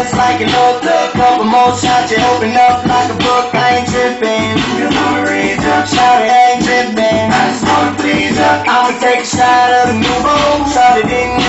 just like an author. Couple more shots, you open up like a book. I ain't tripping. You wanna read shout it, I ain't tripping. I just wanna please up. I'ma take a shot of the new bowl. Shot it in